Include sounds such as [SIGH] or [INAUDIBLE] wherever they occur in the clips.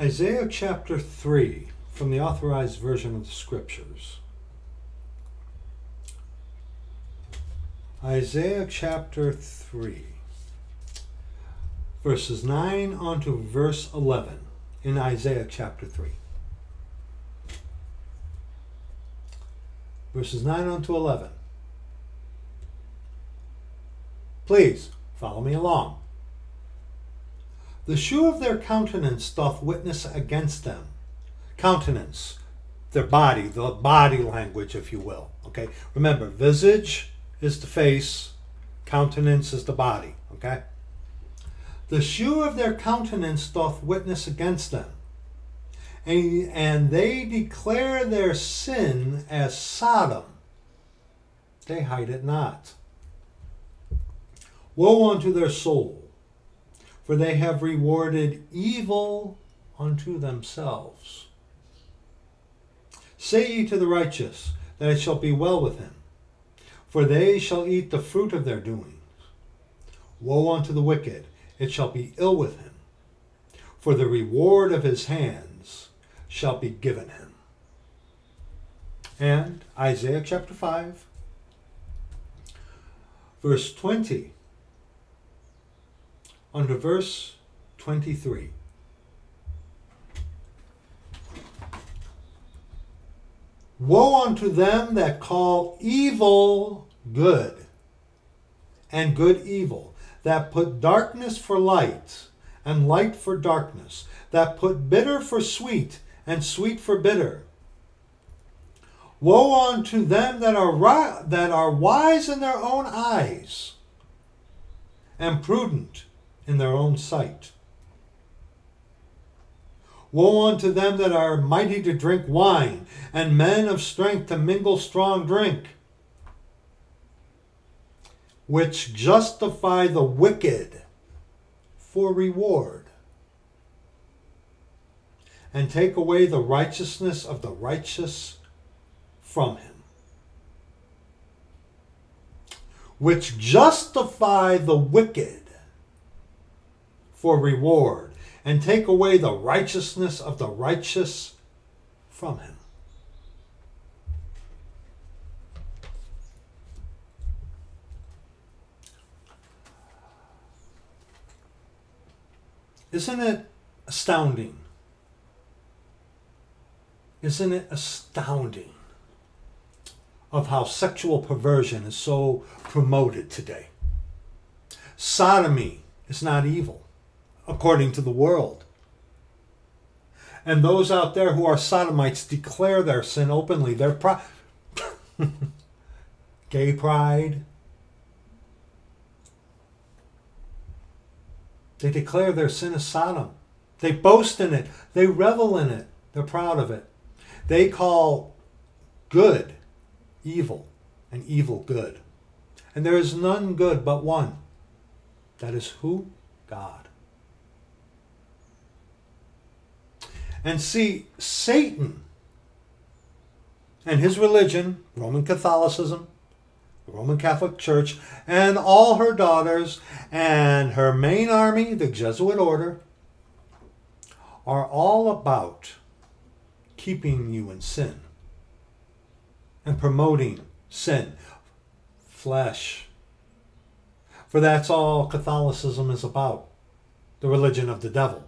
Isaiah chapter 3 from the authorized version of the scriptures. Isaiah chapter 3, verses 9 on to verse 11 in Isaiah chapter 3. Verses 9 on to 11. Please follow me along. The shew of their countenance doth witness against them. Countenance, their body, the body language, if you will. Okay? Remember, visage is the face, countenance is the body. Okay? The shoe of their countenance doth witness against them. And, and they declare their sin as Sodom. They hide it not. Woe unto their soul for they have rewarded evil unto themselves. Say ye to the righteous, that it shall be well with him, for they shall eat the fruit of their doings. Woe unto the wicked, it shall be ill with him, for the reward of his hands shall be given him. And Isaiah chapter 5, verse 20 under verse 23. Woe unto them that call evil good, and good evil, that put darkness for light, and light for darkness, that put bitter for sweet, and sweet for bitter. Woe unto them that are, that are wise in their own eyes, and prudent in their own sight. Woe unto them that are mighty to drink wine, and men of strength to mingle strong drink, which justify the wicked for reward, and take away the righteousness of the righteous from him. Which justify the wicked for reward, and take away the righteousness of the righteous from him. Isn't it astounding? Isn't it astounding of how sexual perversion is so promoted today? Sodomy is not evil according to the world. And those out there who are sodomites declare their sin openly. Their pro- [LAUGHS] gay pride. They declare their sin as Sodom. They boast in it. They revel in it. They're proud of it. They call good evil and evil good. And there is none good but one. That is who? God. And see, Satan and his religion, Roman Catholicism, the Roman Catholic Church, and all her daughters, and her main army, the Jesuit order, are all about keeping you in sin and promoting sin, flesh. For that's all Catholicism is about the religion of the devil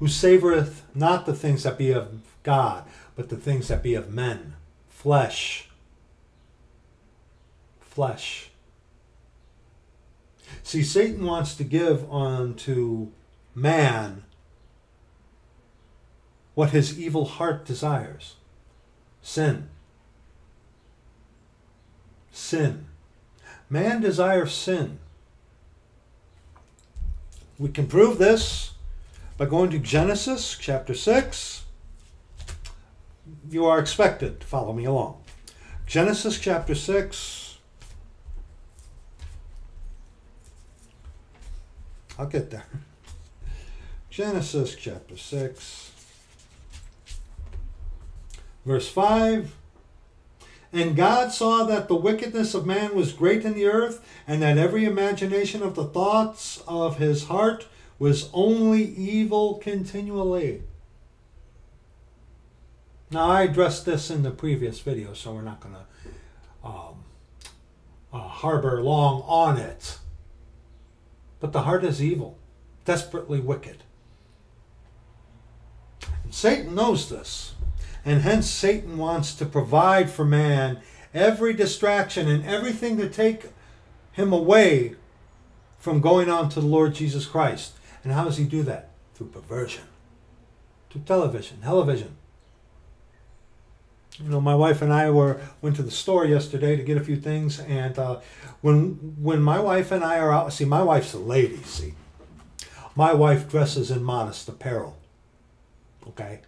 who savoreth not the things that be of God, but the things that be of men, flesh. Flesh. See, Satan wants to give unto man what his evil heart desires sin. Sin. Man desires sin. We can prove this by going to Genesis chapter 6. You are expected to follow me along. Genesis chapter 6. I'll get there. Genesis chapter 6, verse 5. And God saw that the wickedness of man was great in the earth, and that every imagination of the thoughts of his heart was only evil continually. Now, I addressed this in the previous video, so we're not going to um, uh, harbor long on it. But the heart is evil, desperately wicked. And Satan knows this, and hence Satan wants to provide for man every distraction and everything to take him away from going on to the Lord Jesus Christ. And how does he do that? Through perversion, through television, television. You know, my wife and I were went to the store yesterday to get a few things, and uh, when when my wife and I are out, see, my wife's a lady. See, my wife dresses in modest apparel. Okay,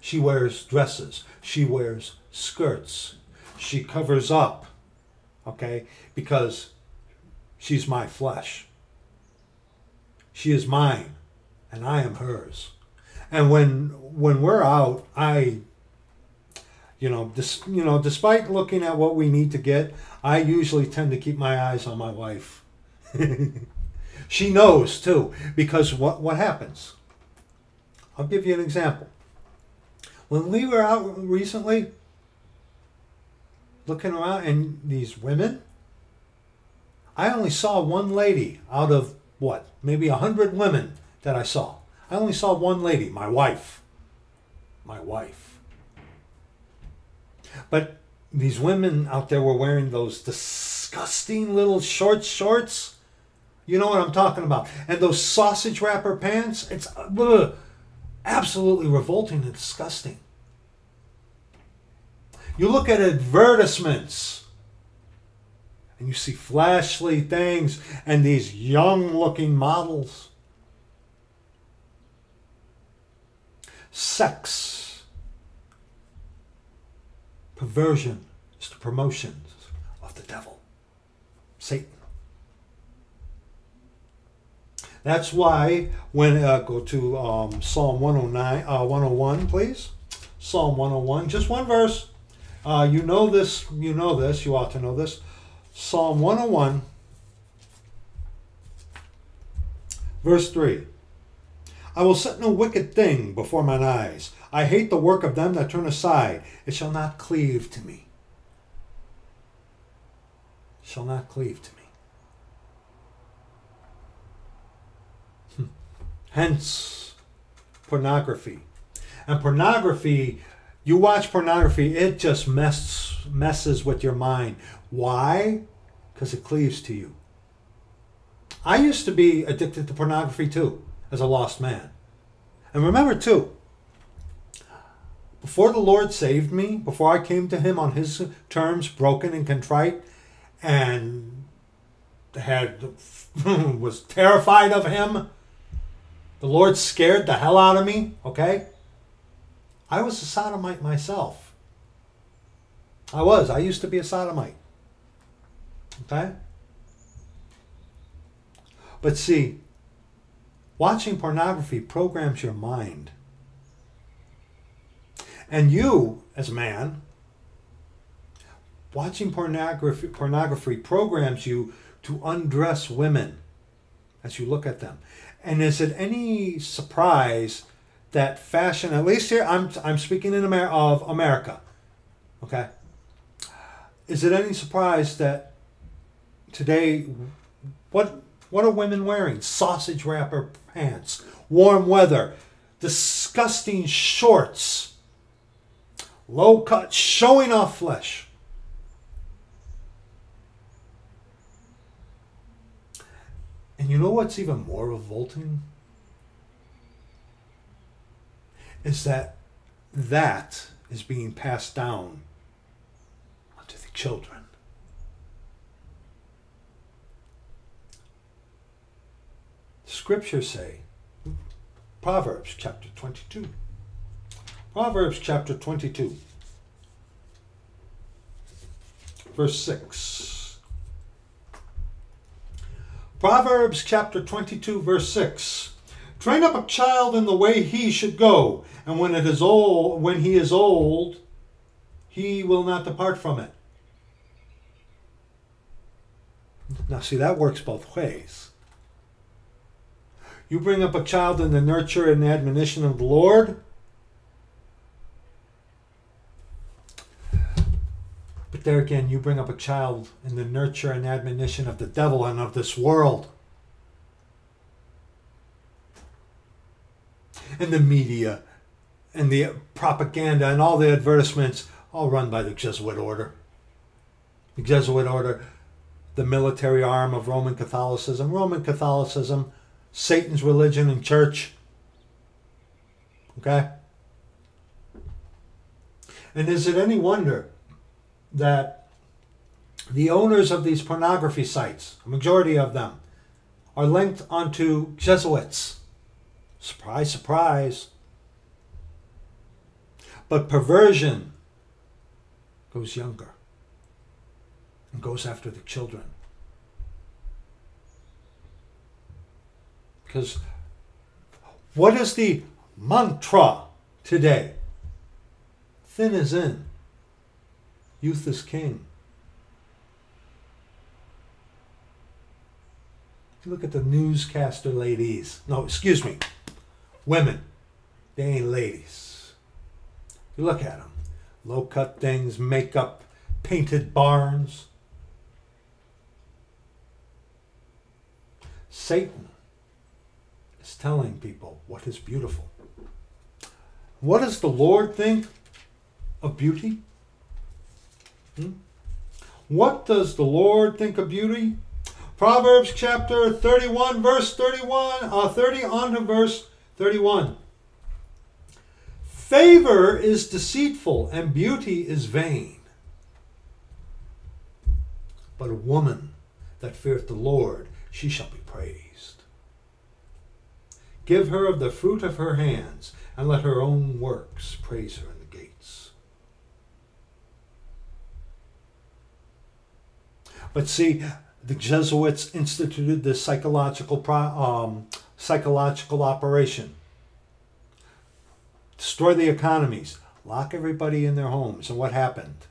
she wears dresses. She wears skirts. She covers up. Okay, because she's my flesh. She is mine, and I am hers. And when when we're out, I, you know, dis, you know, despite looking at what we need to get, I usually tend to keep my eyes on my wife. [LAUGHS] she knows too, because what what happens? I'll give you an example. When we were out recently, looking around, and these women, I only saw one lady out of what, maybe a hundred women that I saw. I only saw one lady, my wife. My wife. But these women out there were wearing those disgusting little short shorts. You know what I'm talking about. And those sausage wrapper pants. It's ugh, absolutely revolting and disgusting. You look at advertisements and you see flashly things and these young looking models. Sex, perversion is the promotions of the devil, Satan. That's why when uh, go to um, Psalm 109, uh, 101, please. Psalm 101, just one verse. Uh, you know this. You know this. You ought to know this. Psalm 101, verse 3. I will set no wicked thing before mine eyes. I hate the work of them that turn aside. It shall not cleave to me. It shall not cleave to me. Hmm. Hence, pornography. And pornography, you watch pornography, it just mess, messes with your mind. Why? Because it cleaves to you. I used to be addicted to pornography too, as a lost man. And remember too, before the Lord saved me, before I came to Him on His terms, broken and contrite, and had [LAUGHS] was terrified of Him, the Lord scared the hell out of me. Okay, I was a sodomite myself. I was. I used to be a sodomite. Okay? But see, watching pornography programs your mind. And you, as a man, watching pornography, pornography programs you to undress women as you look at them. And is it any surprise that fashion, at least here, I'm, I'm speaking in Amer- of America, okay? Is it any surprise that today, what what are women wearing? Sausage wrapper pants, warm weather, disgusting shorts, low cut, showing off flesh. And you know what's even more revolting? Is that that is being passed down onto the children. Scriptures say. Proverbs chapter 22. Proverbs chapter 22, verse 6. Proverbs chapter 22, verse 6. Train up a child in the way he should go, and when it is old, when he is old, he will not depart from it. Now, see, that works both ways. You bring up a child in the nurture and admonition of the Lord. But there again, you bring up a child in the nurture and admonition of the devil and of this world. And the media and the propaganda and all the advertisements, all run by the Jesuit order. The Jesuit order, the military arm of Roman Catholicism. Roman Catholicism, Satan's religion and church. Okay? And is it any wonder that the owners of these pornography sites, a majority of them, are linked onto Jesuits? Surprise, surprise. But perversion goes younger and goes after the children. Because what is the mantra today? Thin is in, youth is king. If you look at the newscaster ladies, no, excuse me, women, they ain't ladies. You look at them low cut things, makeup, painted barns. Satan telling people what is beautiful. What does the Lord think of beauty? Hmm? What does the Lord think of beauty? Proverbs chapter 31, verse 31, uh, 30 on to verse 31. Favor is deceitful and beauty is vain. But a woman that feareth the Lord, she shall be praised. Give her of the fruit of her hands, and let her own works praise her in the gates. But see, the Jesuits instituted this psychological um, psychological operation destroy the economies, lock everybody in their homes. And what happened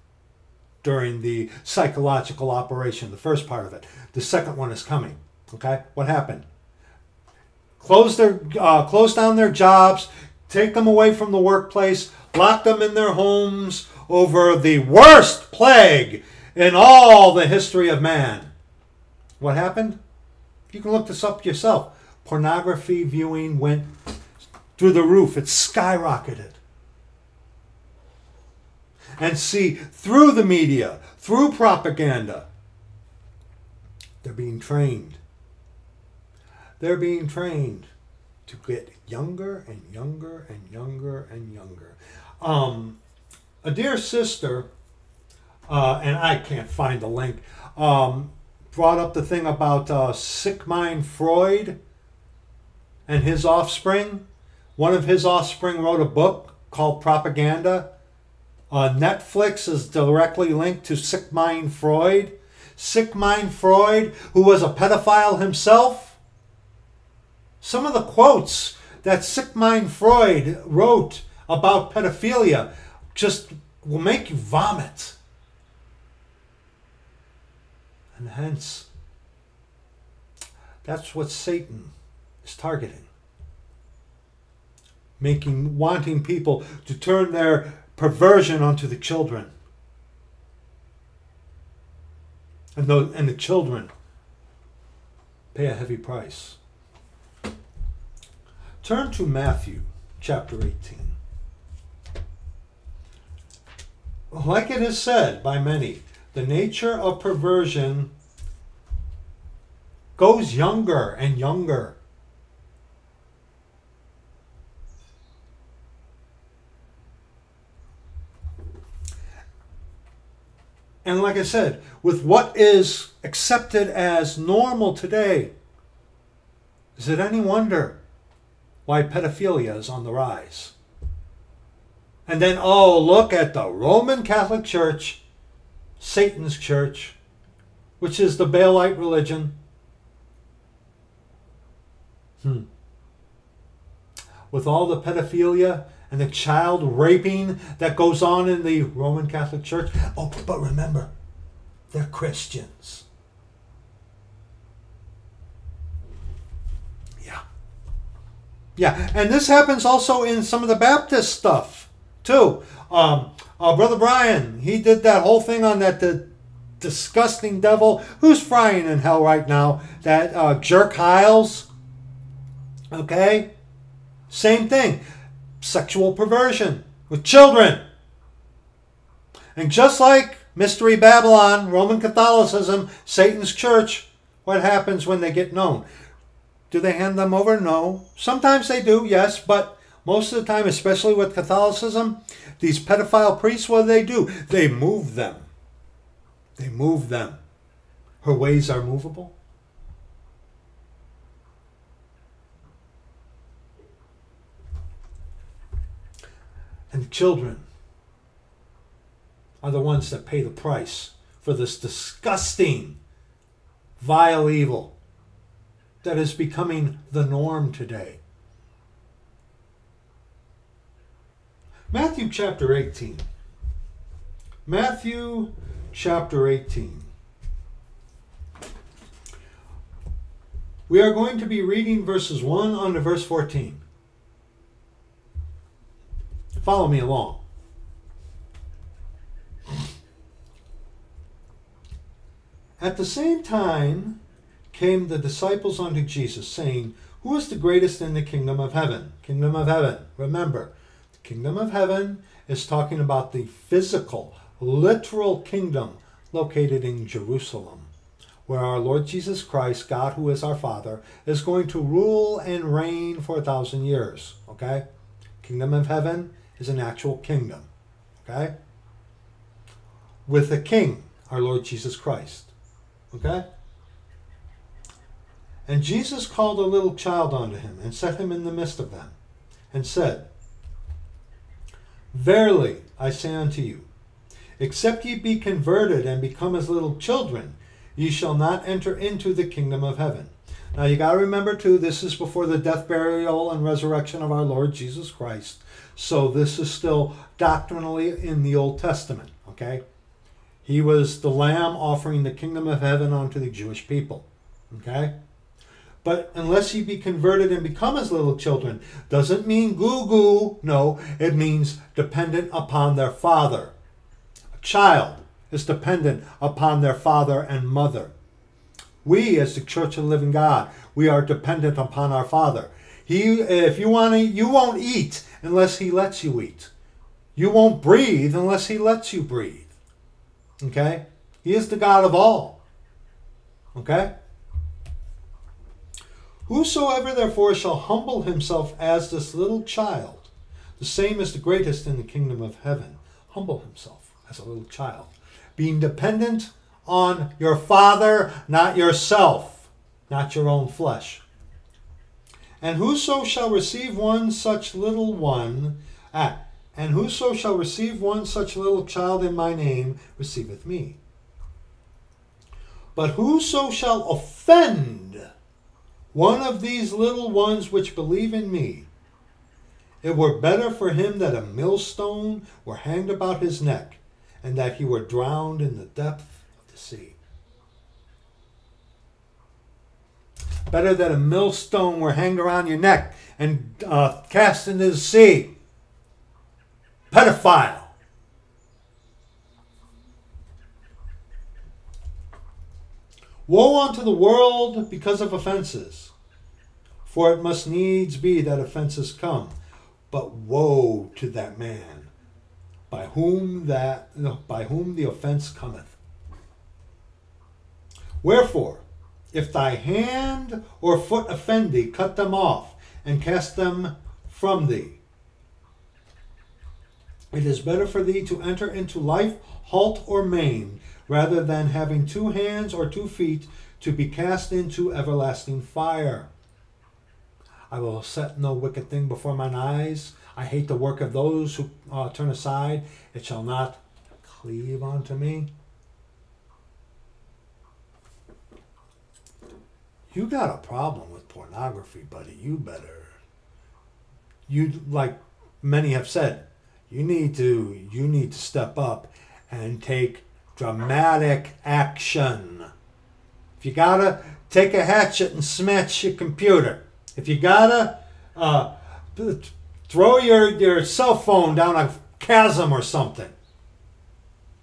during the psychological operation, the first part of it? The second one is coming. Okay, what happened? Close their, uh, close down their jobs, take them away from the workplace, lock them in their homes over the worst plague in all the history of man. What happened? You can look this up yourself. Pornography viewing went through the roof. It skyrocketed. And see, through the media, through propaganda, they're being trained. They're being trained to get younger and younger and younger and younger. Um, a dear sister, uh, and I can't find the link, um, brought up the thing about uh, Sigmund Freud and his offspring. One of his offspring wrote a book called Propaganda. Uh, Netflix is directly linked to Sigmund Freud. Sigmund Freud, who was a pedophile himself. Some of the quotes that Sigmund Freud wrote about pedophilia just will make you vomit. And hence, that's what Satan is targeting making wanting people to turn their perversion onto the children. And the, and the children pay a heavy price. Turn to Matthew chapter 18. Like it is said by many, the nature of perversion goes younger and younger And like I said, with what is accepted as normal today, is it any wonder why pedophilia is on the rise? And then, oh, look at the Roman Catholic Church, Satan's church, which is the Baalite religion. Hmm. With all the pedophilia and the child raping that goes on in the Roman Catholic Church. Oh, but remember, they're Christians. Yeah, and this happens also in some of the Baptist stuff too. Um, uh, Brother Brian, he did that whole thing on that the disgusting devil who's frying in hell right now. That uh, jerk Hyles. Okay, same thing, sexual perversion with children. And just like Mystery Babylon, Roman Catholicism, Satan's church, what happens when they get known? Do they hand them over? No. Sometimes they do, yes, but most of the time, especially with Catholicism, these pedophile priests, what do they do? They move them. They move them. Her ways are movable. And children are the ones that pay the price for this disgusting, vile evil that is becoming the norm today. Matthew chapter 18. Matthew chapter 18. We are going to be reading verses 1 on to verse 14. Follow me along. At the same time came the disciples unto Jesus, saying, Who is the greatest in the kingdom of heaven? Kingdom of heaven. Remember, the kingdom of heaven is talking about the physical, literal kingdom located in Jerusalem, where our Lord Jesus Christ, God who is our Father, is going to rule and reign for a thousand years. Okay? Kingdom of heaven is an actual kingdom. Okay? With a king, our Lord Jesus Christ. Okay? And Jesus called a little child unto him, and set him in the midst of them, and said, Verily I say unto you, except ye be converted and become as little children, ye shall not enter into the kingdom of heaven. Now you got to remember too, this is before the death, burial, and resurrection of our Lord Jesus Christ. So this is still doctrinally in the Old Testament. Okay, he was the Lamb offering the kingdom of heaven unto the Jewish people. Okay. But unless ye be converted and become as little children, doesn't mean goo goo. No, it means dependent upon their father. A child is dependent upon their father and mother. We, as the Church of the Living God, we are dependent upon our Father. He, if you want to, you won't eat unless He lets you eat. You won't breathe unless He lets you breathe. Okay? He is the God of all. Okay? Whosoever therefore shall humble himself as this little child, the same is the greatest in the kingdom of heaven. Humble himself as a little child, being dependent on your Father, not yourself, not your own flesh. And whoso shall receive one such little one, ah, and whoso shall receive one such little child in my name, receiveth me. But whoso shall offend one of these little ones which believe in me, it were better for him that a millstone were hanged about his neck, and that he were drowned in the depth of the sea. Better that a millstone were hanged around your neck and uh, cast into the sea. Pedophile. Woe unto the world because of offenses, for it must needs be that offenses come. But woe to that man by whom that by whom the offense cometh. Wherefore, if thy hand or foot offend thee, cut them off and cast them from thee. It is better for thee to enter into life halt or maimed rather than having two hands or two feet to be cast into everlasting fire. I will set no wicked thing before mine eyes. I hate the work of those who uh, turn aside. It shall not cleave unto me. You got a problem with pornography, buddy. You better. You like many have said, you need to you need to step up and take dramatic action. If you gotta take a hatchet and smash your computer, if you gotta uh, throw your, your cell phone down a chasm or something.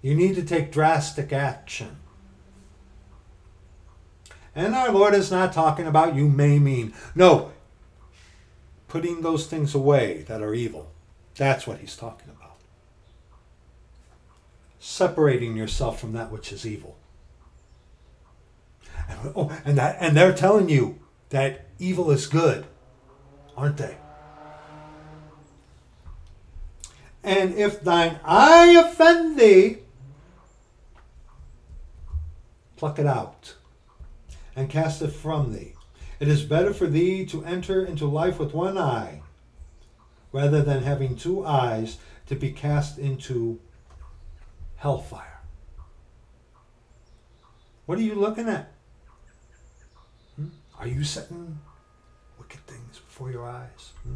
You need to take drastic action. And our Lord is not talking about you may mean. No, putting those things away that are evil. That's what he's talking about. Separating yourself from that which is evil. And, oh, and that and they're telling you that evil is good, aren't they? And if thine eye offend thee, pluck it out and cast it from thee. It is better for thee to enter into life with one eye rather than having two eyes to be cast into hellfire. What are you looking at? Hmm? Are you setting wicked things before your eyes? Hmm?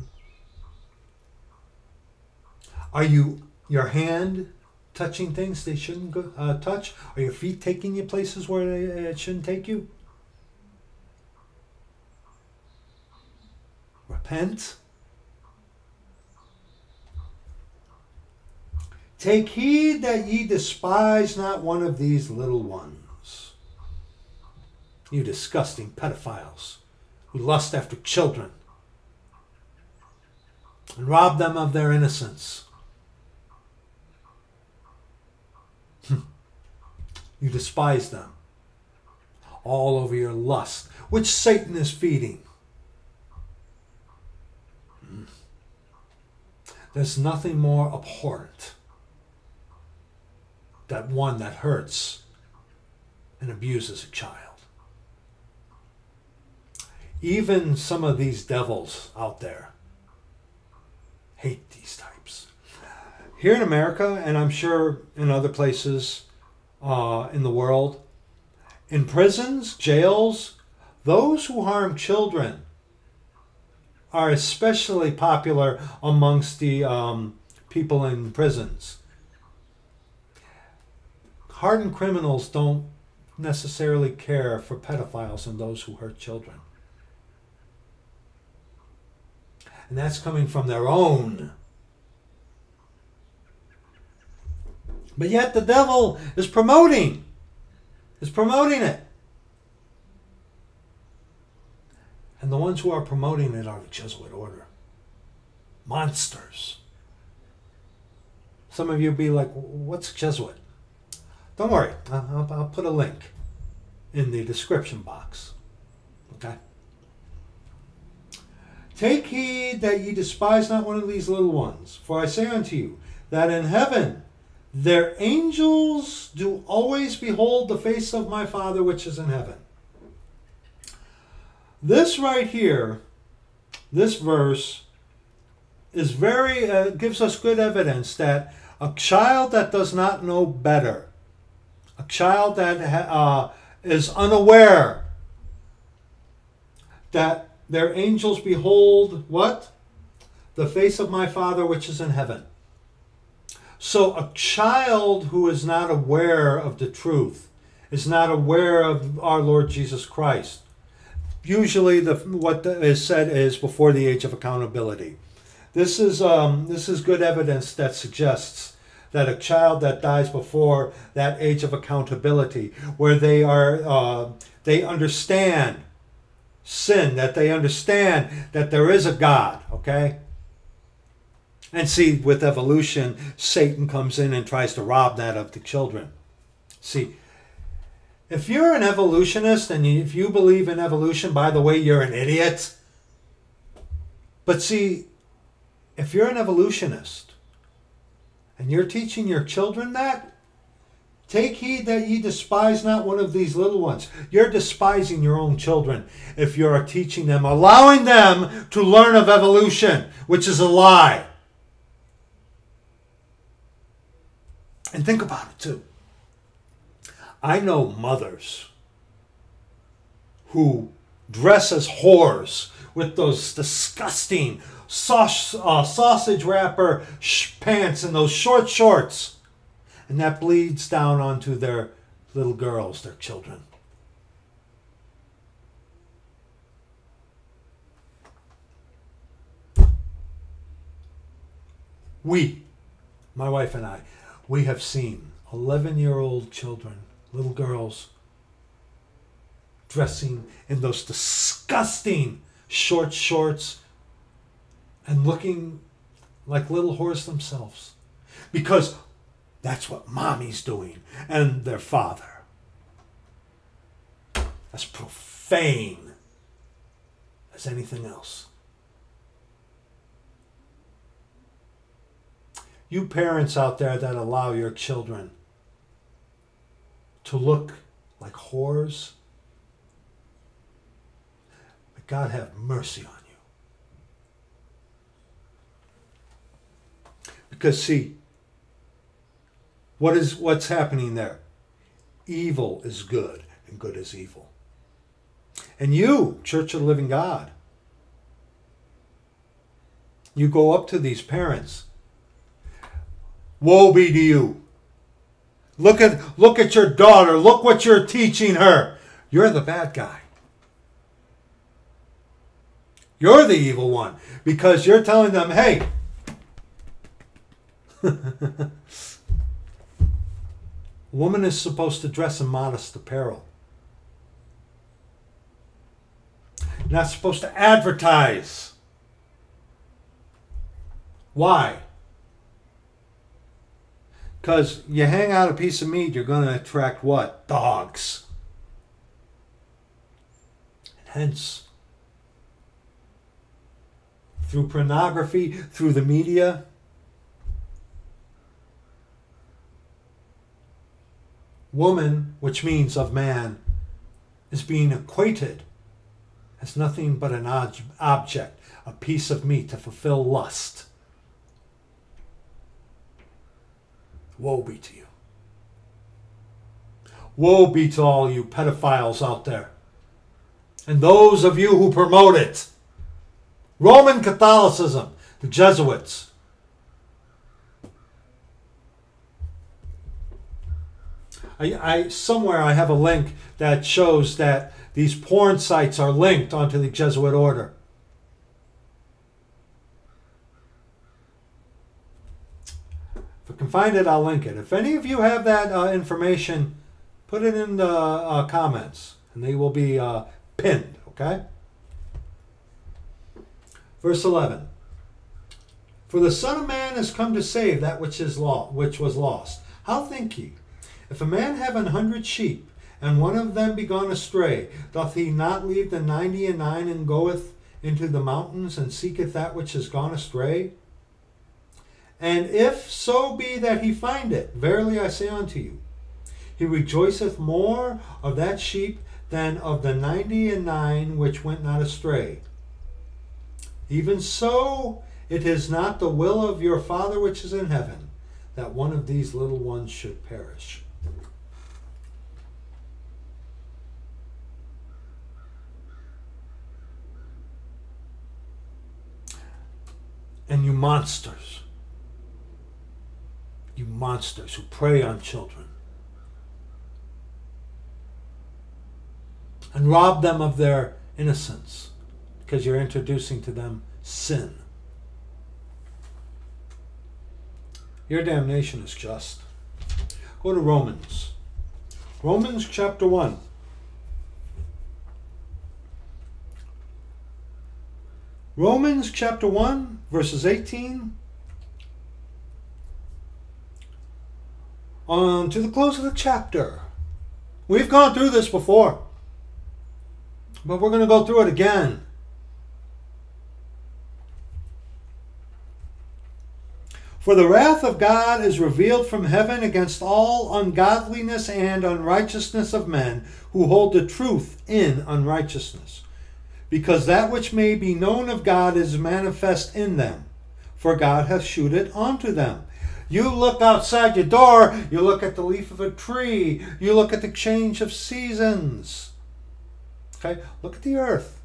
Are you your hand touching things they shouldn't go, uh, touch? Are your feet taking you places where they, it shouldn't take you? Repent. Take heed that ye despise not one of these little ones. You disgusting pedophiles who lust after children and rob them of their innocence. Hmm. you despise them all over your lust, which Satan is feeding. Hmm. There's nothing more abhorrent than one that hurts and abuses a child. Even some of these devils out there hate these types. Here in America, and I'm sure in other places uh, in the world, in prisons, jails, those who harm children are especially popular amongst the um, people in prisons. Hardened criminals don't necessarily care for pedophiles and those who hurt children. And that's coming from their own. But yet the devil is promoting, is promoting it. And the ones who are promoting it are the Jesuit order. Monsters. Some of you be like, what's Jesuit? Don't worry, I'll, I'll put a link in the description box. Okay? Take heed that ye despise not one of these little ones, for I say unto you that in heaven their angels do always behold the face of my Father which is in heaven. This right here, this verse, is very uh, gives us good evidence that a child that does not know better, a child that uh, is unaware that their angels behold what the face of my Father which is in heaven. So a child who is not aware of the truth is not aware of our Lord Jesus Christ usually the what is said is before the age of accountability. This is um, this is good evidence that suggests that a child that dies before that age of accountability, where they are uh, they understand sin, that they understand that there is a God, okay. And see, with evolution, Satan comes in and tries to rob that of the children. See, if you're an evolutionist and if you believe in evolution, by the way, you're an idiot. But see, if you're an evolutionist and you're teaching your children that, take heed that ye despise not one of these little ones. You're despising your own children if you're teaching them, allowing them to learn of evolution, which is a lie. And think about it too. I know mothers who dress as whores with those disgusting uh, sausage wrapper pants and those short shorts. And that bleeds down onto their little girls, their children. We, my wife and I, we have seen 11 year old children, little girls, dressing in those disgusting short shorts and looking like little whores themselves. Because that's what mommy's doing and their father. As profane as anything else. You parents out there that allow your children to look like whores, may God have mercy on you. Because see, what is what's happening there? Evil is good and good is evil. And you, Church of the Living God, you go up to these parents Woe be to you. Look at look at your daughter. Look what you're teaching her. You're the bad guy. You're the evil one because you're telling them, "Hey, [LAUGHS] woman is supposed to dress in modest apparel. Not supposed to advertise. Why? Because you hang out a piece of meat, you're going to attract what? Dogs. And hence, through pornography, through the media, woman, which means of man, is being equated as nothing but an ob- object, a piece of meat to fulfill lust. Woe be to you. Woe be to all you pedophiles out there. And those of you who promote it. Roman Catholicism, the Jesuits. I, I somewhere I have a link that shows that these porn sites are linked onto the Jesuit order. If I can find it, I'll link it. If any of you have that uh, information, put it in the uh, comments and they will be uh, pinned, okay? Verse 11. For the Son of Man has come to save that which is law, which was lost. How think ye? If a man have an hundred sheep, and one of them be gone astray, doth he not leave the ninety and nine and goeth into the mountains and seeketh that which is gone astray? And if so be that he find it, verily I say unto you, he rejoiceth more of that sheep than of the ninety and nine which went not astray. Even so, it is not the will of your Father which is in heaven that one of these little ones should perish. And you monsters you monsters who prey on children and rob them of their innocence because you're introducing to them sin. Your damnation is just. Go to Romans. Romans chapter 1. Romans chapter 1, verses 18 on to the close of the chapter. We've gone through this before, but we're going to go through it again. For the wrath of God is revealed from heaven against all ungodliness and unrighteousness of men who hold the truth in unrighteousness. Because that which may be known of God is manifest in them, for God hath shewed it unto them. You look outside your door, you look at the leaf of a tree, you look at the change of seasons. Okay? Look at the earth.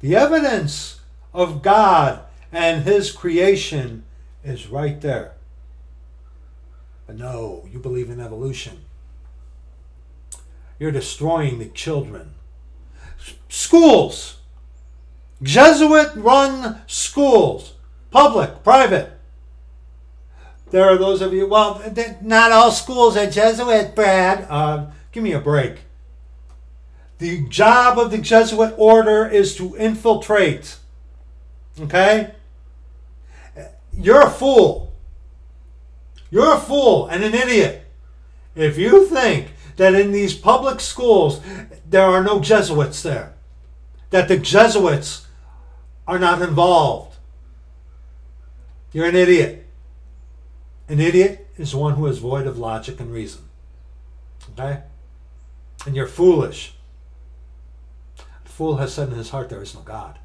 The evidence of God and His creation is right there. But no, you believe in evolution. You're destroying the children. Schools. Jesuit run schools. Public, private there are those of you, well, not all schools are Jesuit, Brad. Uh, give me a break. The job of the Jesuit order is to infiltrate. Okay? You're a fool. You're a fool and an idiot if you think that in these public schools there are no Jesuits there, that the Jesuits are not involved. You're an idiot. An idiot is one who is void of logic and reason. Okay? And you're foolish. The fool has said in his heart, There is no God.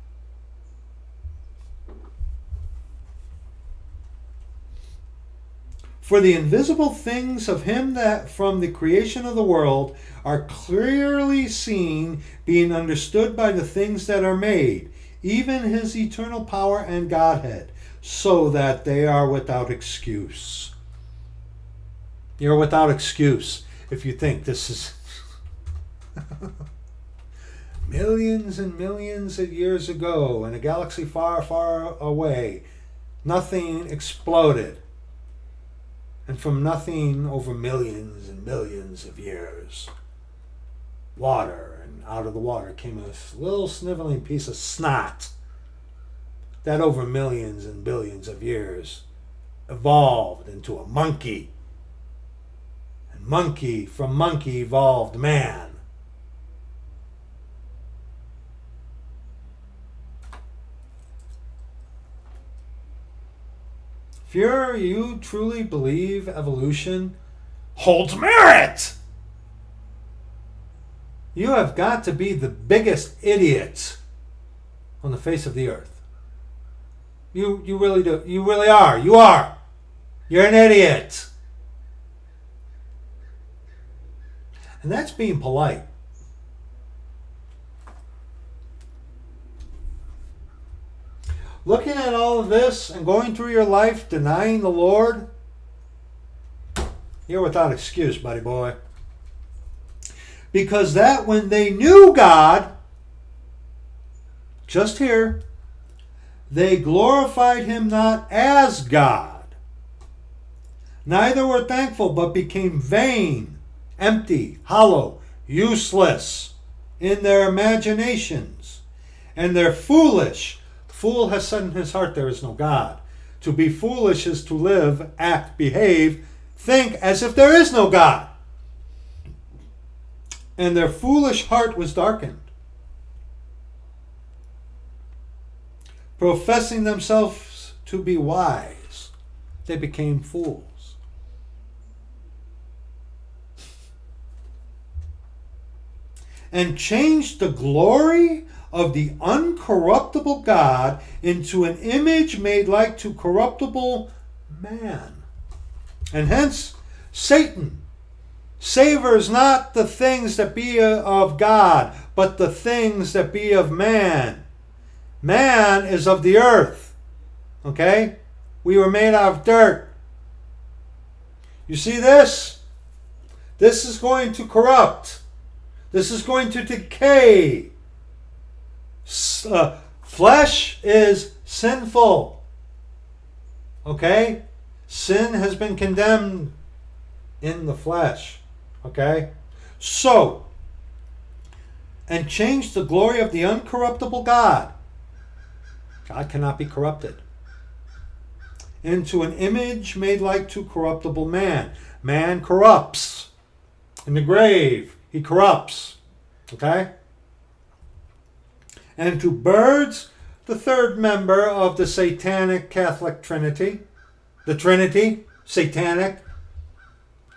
For the invisible things of him that from the creation of the world are clearly seen, being understood by the things that are made, even his eternal power and Godhead, so that they are without excuse. You're without excuse if you think this is [LAUGHS] millions and millions of years ago in a galaxy far, far away. Nothing exploded and from nothing over millions and millions of years. Water, and out of the water came a little sniveling piece of snot that over millions and billions of years evolved into a monkey. And monkey from monkey evolved man. You're, you truly believe evolution holds merit, you have got to be the biggest idiot on the face of the earth. You, you really do. You really are. You are. You're an idiot. And that's being polite. Looking at all of this and going through your life denying the Lord, you're without excuse, buddy boy. Because that when they knew God, just here, they glorified him not as God. Neither were thankful, but became vain, empty, hollow, useless in their imaginations, and they're foolish Fool has said in his heart, There is no God. To be foolish is to live, act, behave, think as if there is no God. And their foolish heart was darkened. Professing themselves to be wise, they became fools. And changed the glory of the uncorruptible God into an image made like to corruptible man. And hence, Satan savors not the things that be of God, but the things that be of man. Man is of the earth. Okay? We were made out of dirt. You see this? This is going to corrupt. This is going to decay uh, flesh is sinful. Okay? Sin has been condemned in the flesh. Okay? So, and change the glory of the uncorruptible God. God cannot be corrupted. Into an image made like to corruptible man. Man corrupts. In the grave, he corrupts. Okay? And to birds, the third member of the Satanic Catholic Trinity. The Trinity, Satanic,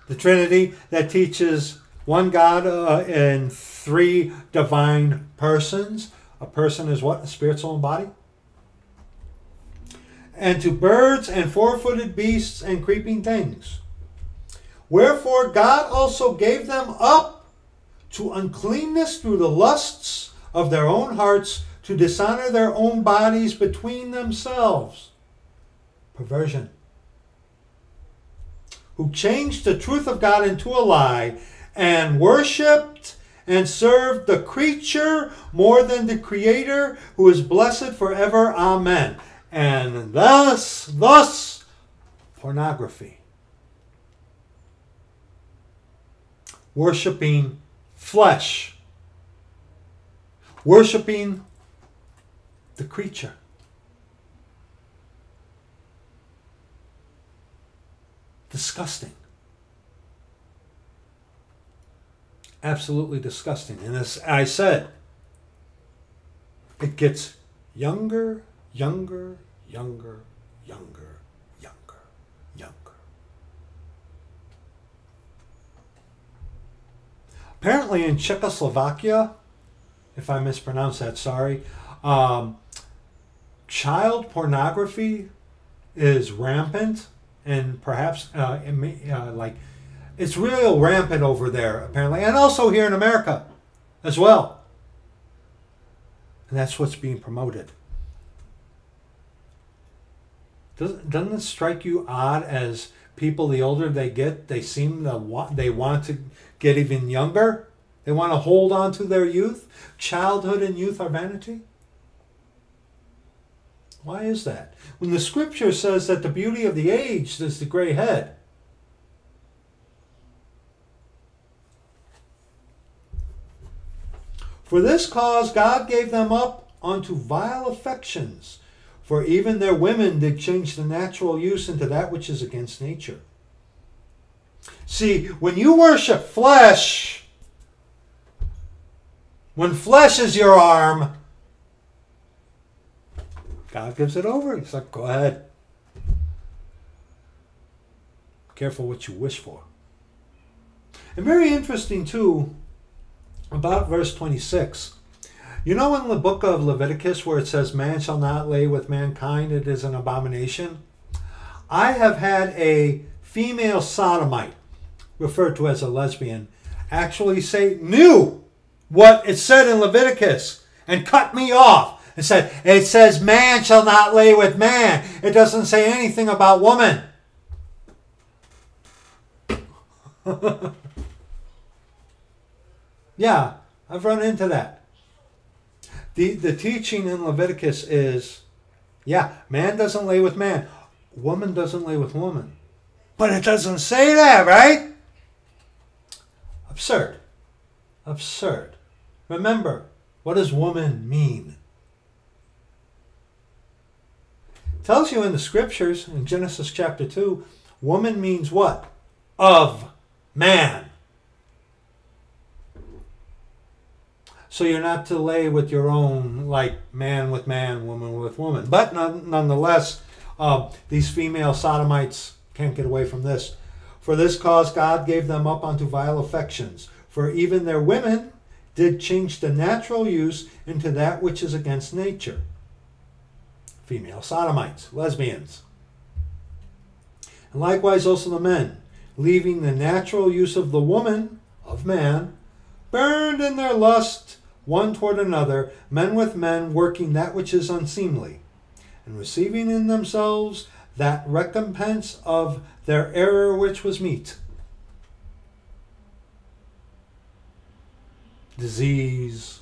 the Trinity that teaches one God uh, in three divine persons. A person is what? A spirit, soul, and body. And to birds and four footed beasts and creeping things. Wherefore God also gave them up to uncleanness through the lusts of their own hearts to dishonor their own bodies between themselves. Perversion. Who changed the truth of God into a lie and worshiped and served the creature more than the creator who is blessed forever. Amen. And thus, thus pornography, worshiping flesh, worshiping the creature. Disgusting. Absolutely disgusting. And as I said, it gets younger, younger, younger, younger, younger, younger. Apparently, in Czechoslovakia, if I mispronounce that, sorry, um, child pornography is rampant, and perhaps uh, uh, like it's real rampant over there, apparently, and also here in America as well. And that's what's being promoted. Doesn't, doesn't it strike you odd as people, the older they get, they seem to they want to get even younger? They want to hold on to their youth? Childhood and youth are vanity? Why is that? When the scripture says that the beauty of the aged is the gray head, For this cause God gave them up unto vile affections, for even their women did change the natural use into that which is against nature. See, when you worship flesh, when flesh is your arm, God gives it over. He's like, go ahead. Careful what you wish for. And very interesting, too, about verse 26. You know in the book of Leviticus where it says, Man shall not lay with mankind, it is an abomination? I have had a female sodomite, referred to as a lesbian, actually say, knew what it said in Leviticus and cut me off and said, It says, Man shall not lay with man. It doesn't say anything about woman. [LAUGHS] Yeah, I've run into that. The, the teaching in Leviticus is yeah, man doesn't lay with man, woman doesn't lay with woman. But it doesn't say that, right? Absurd. Absurd. Remember, what does woman mean? Tells you in the scriptures in Genesis chapter 2, woman means what? Of man. So you're not to lay with your own, like man with man, woman with woman. But none, nonetheless, uh, these female sodomites can't get away from this. For this cause God gave them up unto vile affections. For even their women did change the natural use into that which is against nature. Female sodomites, lesbians. And likewise also the men, leaving the natural use of the woman, of man, burned in their lust one toward another, men with men, working that which is unseemly, and receiving in themselves that recompense of their error which was meet. Disease,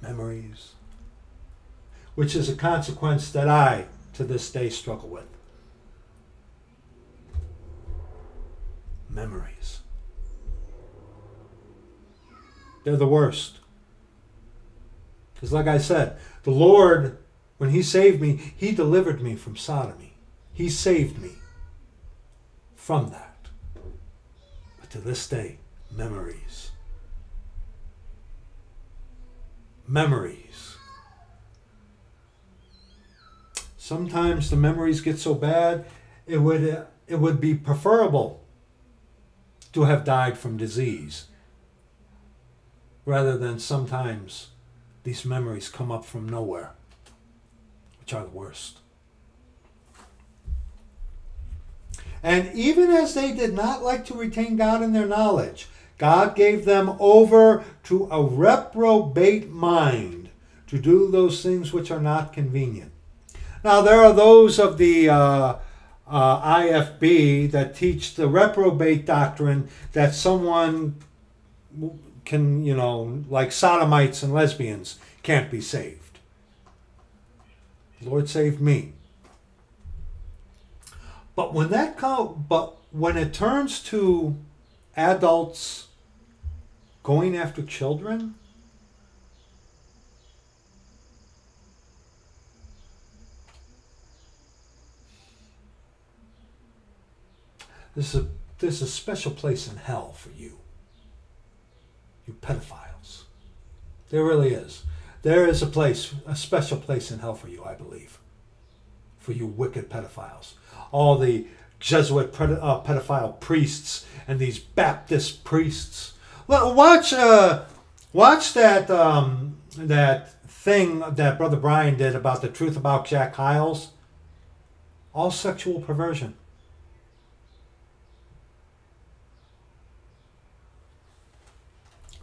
memories, which is a consequence that I, to this day, struggle with. Memories. They're the worst. Because, like I said, the Lord, when He saved me, He delivered me from sodomy. He saved me from that. To this day, memories. Memories. Sometimes the memories get so bad, it would, uh, it would be preferable to have died from disease rather than sometimes these memories come up from nowhere, which are the worst. And even as they did not like to retain God in their knowledge, God gave them over to a reprobate mind to do those things which are not convenient. Now, there are those of the uh, uh, IFB that teach the reprobate doctrine that someone can, you know, like sodomites and lesbians can't be saved. Lord save me. But when that co- but when it turns to adults going after children, This is a this is a special place in hell for you. You pedophiles. There really is. There is a place, a special place in hell for you, I believe. For you wicked pedophiles. All the Jesuit uh, pedophile priests and these Baptist priests. Well, watch, uh, watch that um, that thing that Brother Brian did about the truth about Jack Hyles. All sexual perversion.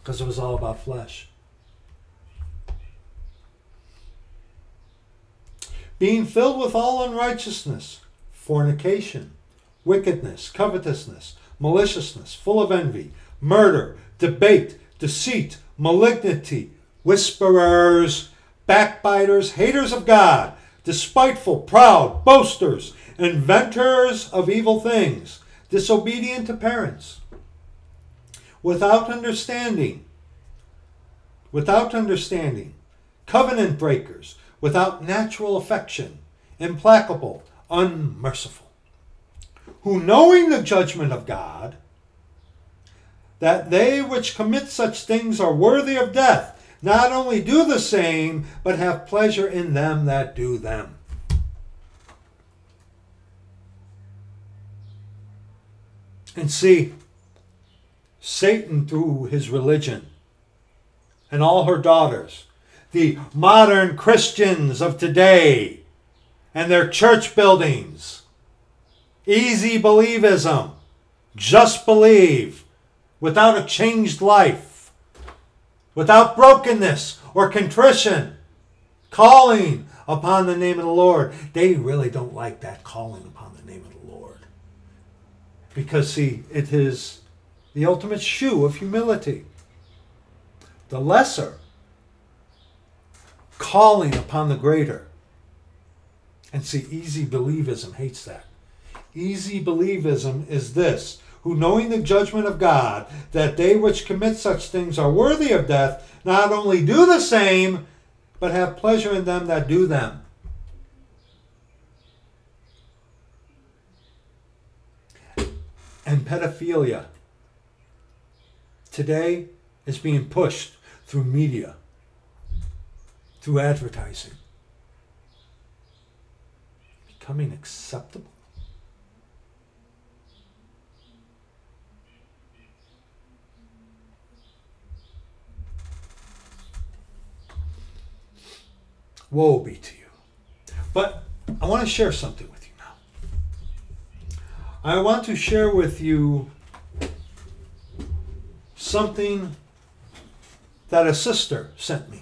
because it was all about flesh. Being filled with all unrighteousness, fornication, wickedness, covetousness, maliciousness, full of envy, murder, debate, deceit, malignity, whisperers, backbiters, haters of God, despiteful, proud, boasters, inventors of evil things, disobedient to parents without understanding, without understanding, covenant breakers, without natural affection, implacable, unmerciful, who knowing the judgment of God, that they which commit such things are worthy of death, not only do the same, but have pleasure in them that do them. And see, Satan through his religion and all her daughters, the modern Christians of today and their church buildings, easy believism, just believe, without a changed life, without brokenness or contrition, calling upon the name of the Lord. They really don't like that calling upon the name of the Lord. Because, see, it is the ultimate shoe of humility. The lesser calling upon the greater. And see, easy believism hates that. Easy believism is this who knowing the judgment of God, that they which commit such things are worthy of death, not only do the same, but have pleasure in them that do them. And pedophilia today is being pushed through media, through advertising, becoming acceptable. Woe be to you. But I want to share something with you now. I want to share with you something that a sister sent me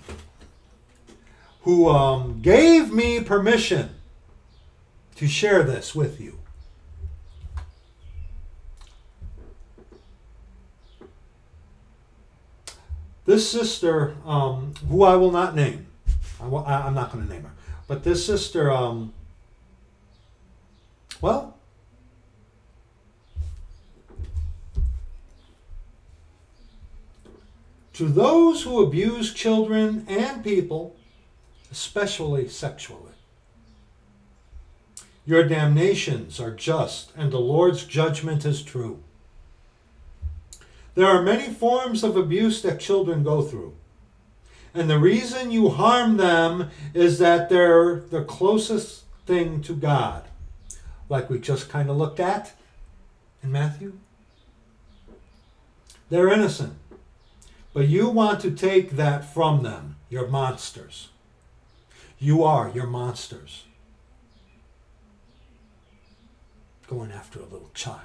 who um, gave me permission to share this with you. This sister, um, who I will not name, I am not going to name her, but this sister, um, well, to those who abuse children and people, especially sexually. Your damnations are just, and the Lord's judgment is true. There are many forms of abuse that children go through. And the reason you harm them is that they're the closest thing to God, like we just kind of looked at in Matthew. They're innocent. But you want to take that from them. You're monsters. You are. You're monsters. Going after a little child.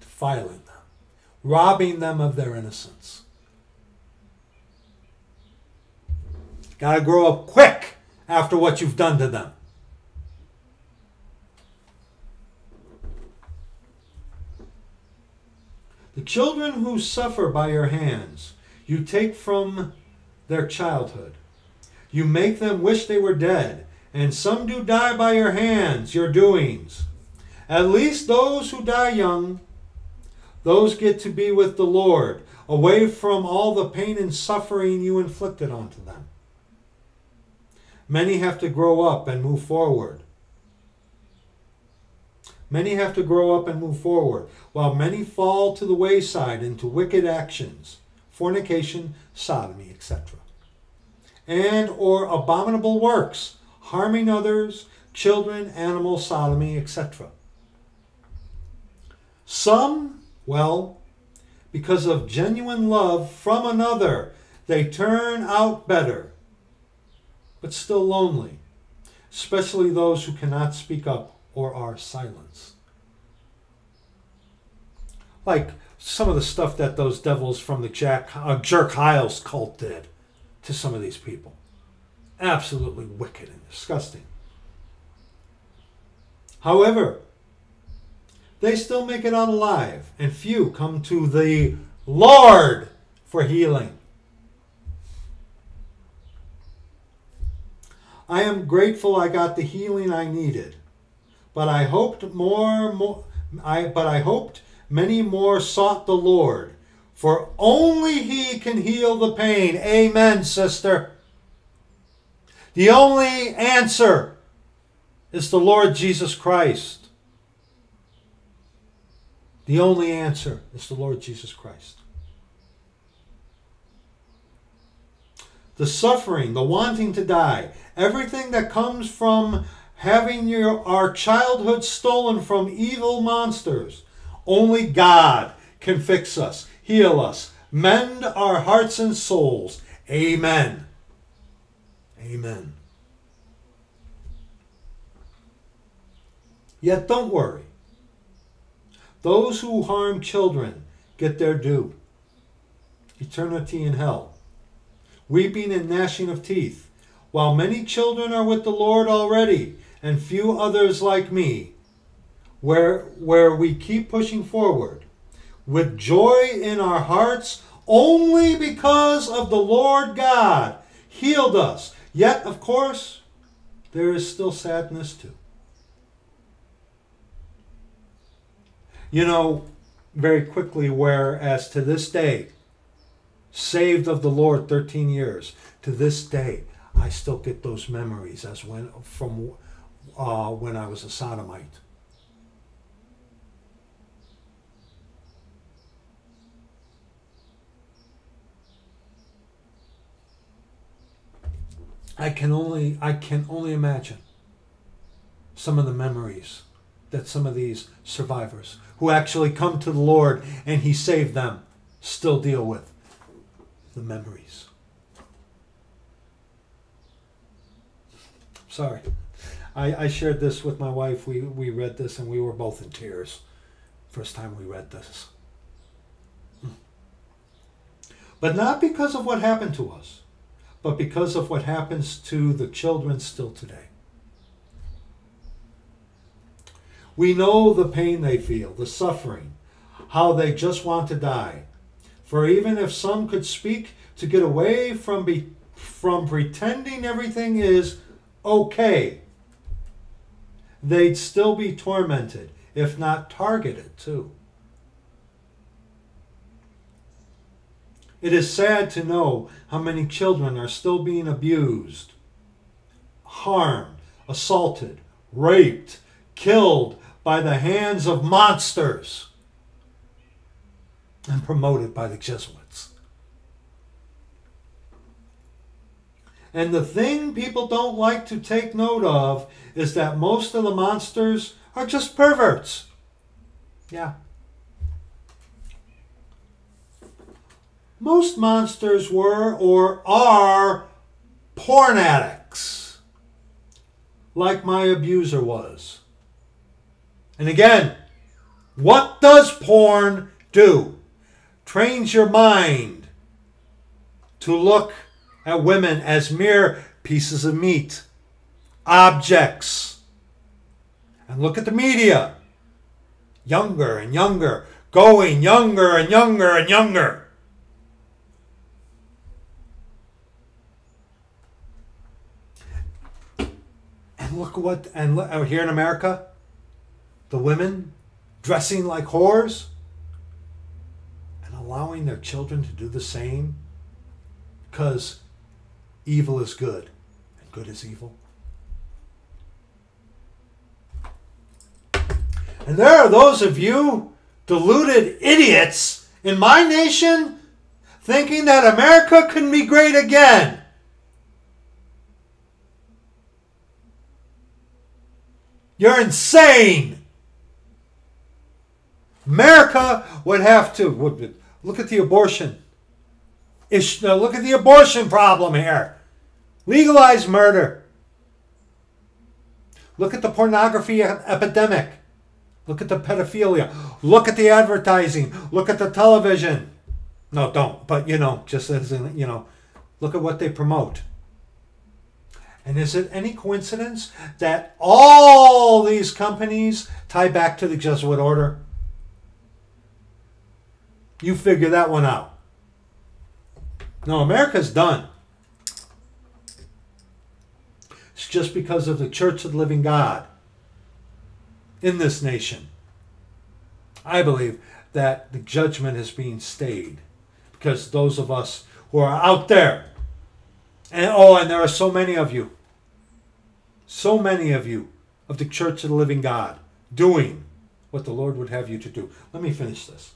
Defiling them. Robbing them of their innocence. Got to grow up quick after what you've done to them. The children who suffer by your hands, you take from their childhood, You make them wish they were dead, and some do die by your hands, your doings. At least those who die young, those get to be with the Lord, away from all the pain and suffering you inflicted onto them. Many have to grow up and move forward. Many have to grow up and move forward, while many fall to the wayside into wicked actions, fornication, sodomy, etc. And or abominable works, harming others, children, animals, sodomy, etc. Some, well, because of genuine love from another, they turn out better, but still lonely, especially those who cannot speak up or are silenced. Like some of the stuff that those devils from the Jack, uh, Jerk Hyles cult did to some of these people. Absolutely wicked and disgusting. However, they still make it out alive, and few come to the Lord for healing. I am grateful I got the healing I needed, but I hoped more, more I but I hoped many more sought the Lord, for only he can heal the pain. Amen, sister. The only answer is the Lord Jesus Christ. The only answer is the Lord Jesus Christ. The suffering, the wanting to die, everything that comes from having your, our childhood stolen from evil monsters, only God can fix us, heal us, mend our hearts and souls. Amen. Amen. Yet don't worry. Those who harm children get their due. Eternity in hell. Weeping and gnashing of teeth. While many children are with the Lord already, and few others like me, where, where we keep pushing forward with joy in our hearts only because of the Lord God healed us. Yet, of course, there is still sadness too. You know, very quickly, whereas to this day, saved of the Lord 13 years, to this day, I still get those memories as when from uh, when I was a sodomite. I can only I can only imagine some of the memories that some of these survivors who actually come to the Lord and He saved them still deal with the memories. Sorry. I, I shared this with my wife. We, we read this and we were both in tears. First time we read this. Hmm. But not because of what happened to us, but because of what happens to the children still today. We know the pain they feel, the suffering, how they just want to die. For even if some could speak to get away from, be, from pretending everything is okay, they'd still be tormented, if not targeted too. It is sad to know how many children are still being abused, harmed, assaulted, raped, killed by the hands of monsters and promoted by the Jesuits. And the thing people don't like to take note of is that most of the monsters are just perverts. Yeah. Most monsters were or are porn addicts, like my abuser was. And again, what does porn do? Trains your mind to look at women as mere pieces of meat, objects. And look at the media. Younger and younger, going younger and younger and younger. Look what, and look, oh, here in America, the women dressing like whores and allowing their children to do the same because evil is good and good is evil. And there are those of you deluded idiots in my nation thinking that America can be great again. You're insane. America would have to would, look at the abortion. Ish, look at the abortion problem here. Legalize murder. Look at the pornography epidemic. Look at the pedophilia. Look at the advertising. Look at the television. No, don't. But you know, just as in, you know, look at what they promote. And is it any coincidence that all these companies tie back to the Jesuit order? You figure that one out. No, America's done. It's just because of the Church of the Living God in this nation. I believe that the judgment is being stayed because those of us who are out there, and oh, and there are so many of you, so many of you of the Church of the Living God doing what the Lord would have you to do. Let me finish this.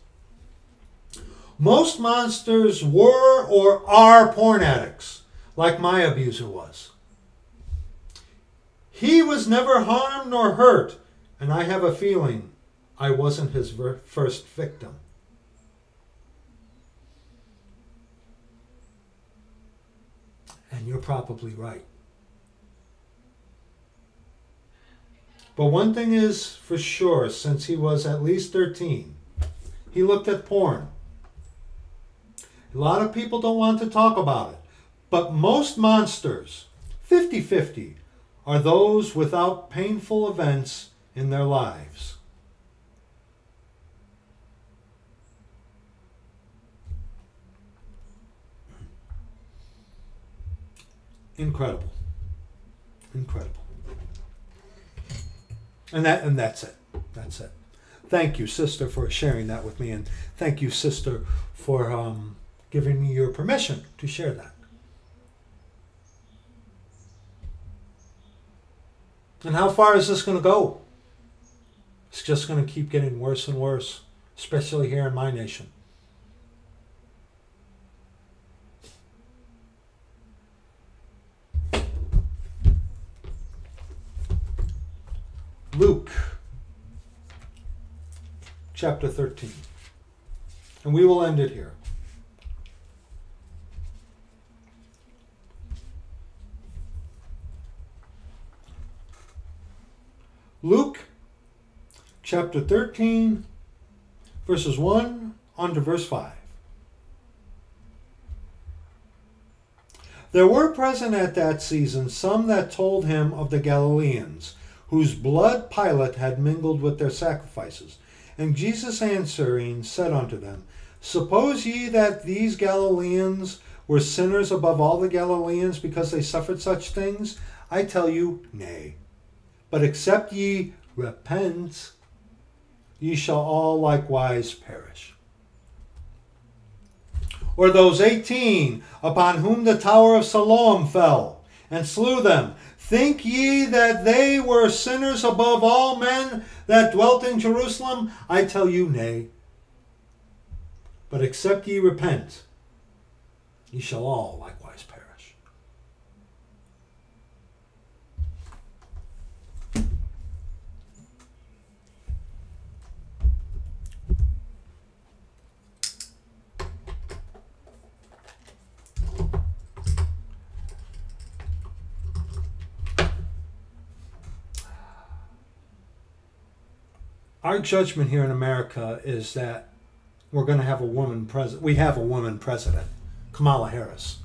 Most monsters were or are porn addicts, like my abuser was. He was never harmed nor hurt and I have a feeling I wasn't his first victim. And you're probably right. But one thing is for sure since he was at least 13, he looked at porn. A lot of people don't want to talk about it, but most monsters, 50 50, are those without painful events in their lives. Incredible. Incredible. And that and that's it. That's it. Thank you, sister, for sharing that with me, and thank you, sister, for um, giving me your permission to share that. And how far is this going to go? It's just going to keep getting worse and worse, especially here in my nation. Luke chapter 13. And we will end it here. Luke chapter 13, verses 1 on to verse 5. There were present at that season some that told him of the Galileans, whose blood Pilate had mingled with their sacrifices. And Jesus answering said unto them, Suppose ye that these Galileans were sinners above all the Galileans because they suffered such things? I tell you, nay. But except ye repent, ye shall all likewise perish. Or those eighteen upon whom the tower of Siloam fell and slew them, think ye that they were sinners above all men that dwelt in Jerusalem? I tell you, nay. But except ye repent, ye shall all likewise. Our judgment here in America is that we're going to have a woman president. We have a woman president, Kamala Harris.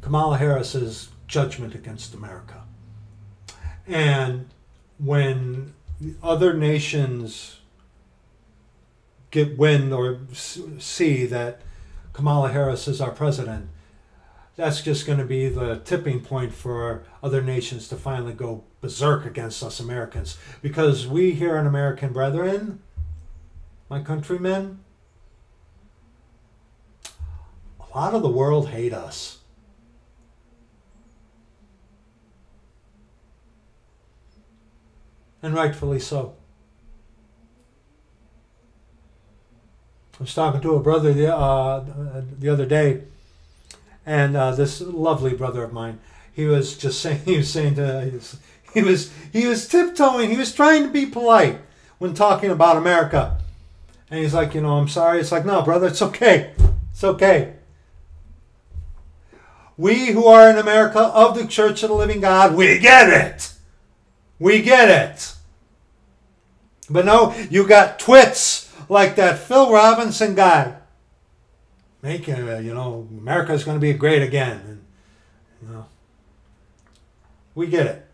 Kamala Harris's judgment against America. And when other nations get wind or see that Kamala Harris is our president, that's just going to be the tipping point for other nations to finally go berserk against us Americans. Because we here in American brethren, my countrymen, a lot of the world hate us. And rightfully so. I was talking to a brother the, uh, the other day and uh, this lovely brother of mine, he was just [LAUGHS] saying, he was saying to, he was, he was, he was tiptoeing, he was trying to be polite when talking about America. And he's like, you know, I'm sorry. It's like, no, brother, it's okay. It's okay. We who are in America of the Church of the Living God, we get it. We get it. But no, you got twits like that Phil Robinson guy make uh, you know America's going to be great again, and you know we get it.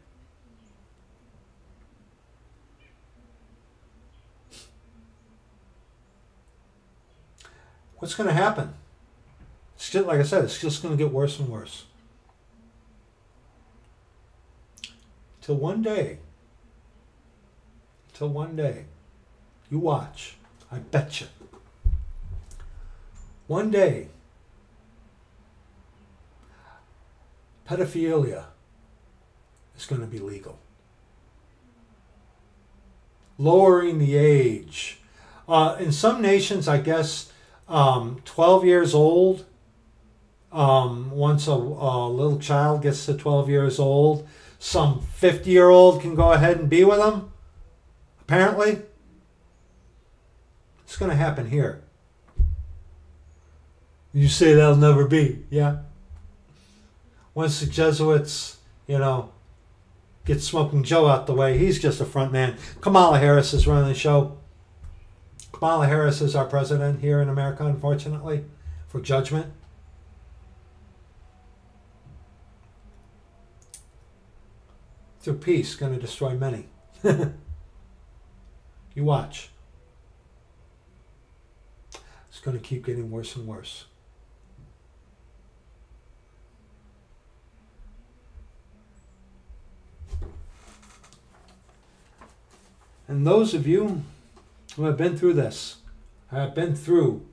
What's going to happen? Just, like I said, it's just going to get worse and worse. Till one day, till one day, you watch. I bet you. One day, pedophilia is going to be legal. Lowering the age. Uh, in some nations, I guess, um, 12 years old, um, once a, a little child gets to 12 years old, some 50 year old can go ahead and be with them. Apparently, it's going to happen here. You say that'll never be, yeah? Once the Jesuits, you know, get Smoking Joe out the way, he's just a front man. Kamala Harris is running the show. Kamala Harris is our president here in America, unfortunately, for judgment. Through peace, going to destroy many. [LAUGHS] you watch. It's going to keep getting worse and worse. And those of you who have been through this, have been through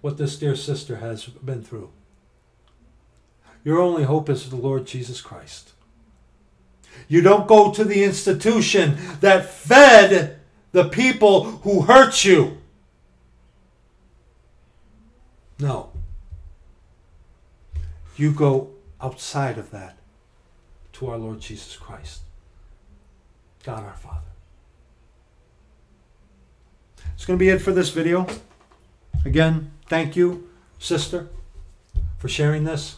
what this dear sister has been through, your only hope is the Lord Jesus Christ. You don't go to the institution that fed the people who hurt you. No. You go outside of that to our Lord Jesus Christ, God our Father. It's going to be it for this video. Again, thank you, sister, for sharing this.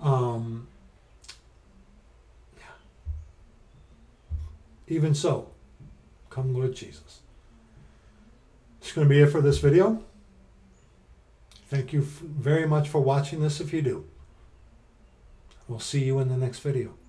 Um, even so, come Lord Jesus. It's going to be it for this video. Thank you very much for watching this if you do. We'll see you in the next video.